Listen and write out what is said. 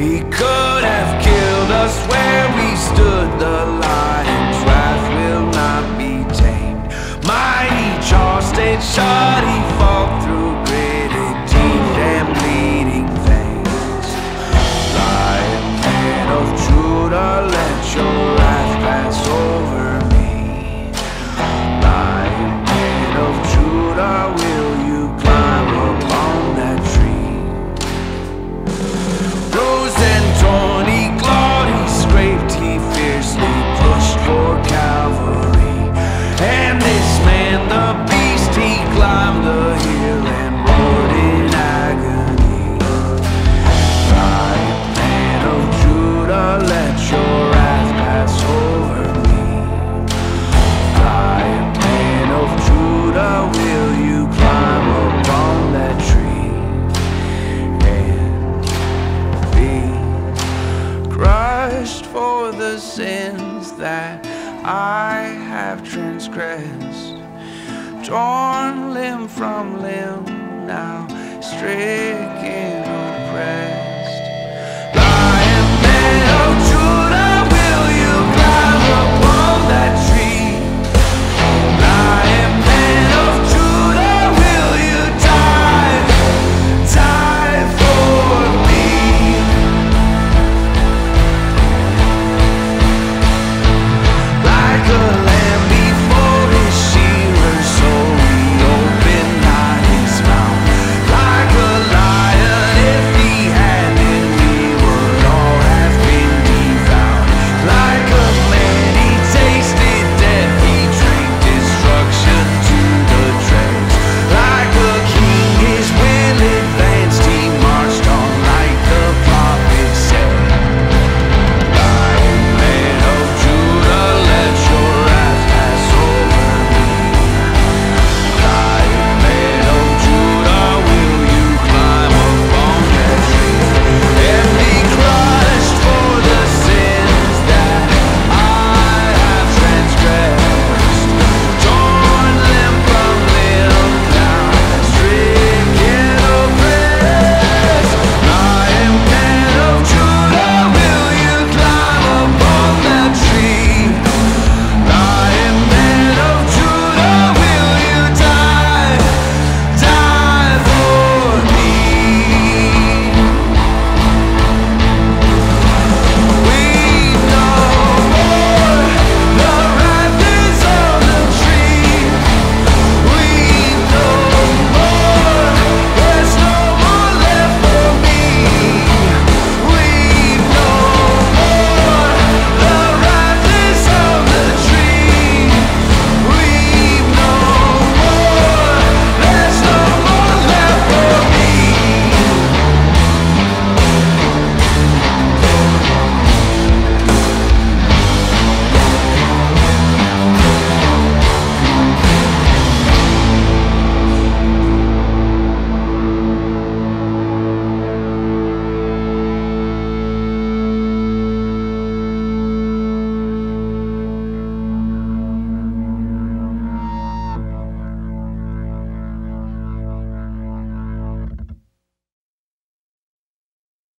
He could have killed us when that I have transgressed, torn limb from limb now, stricken.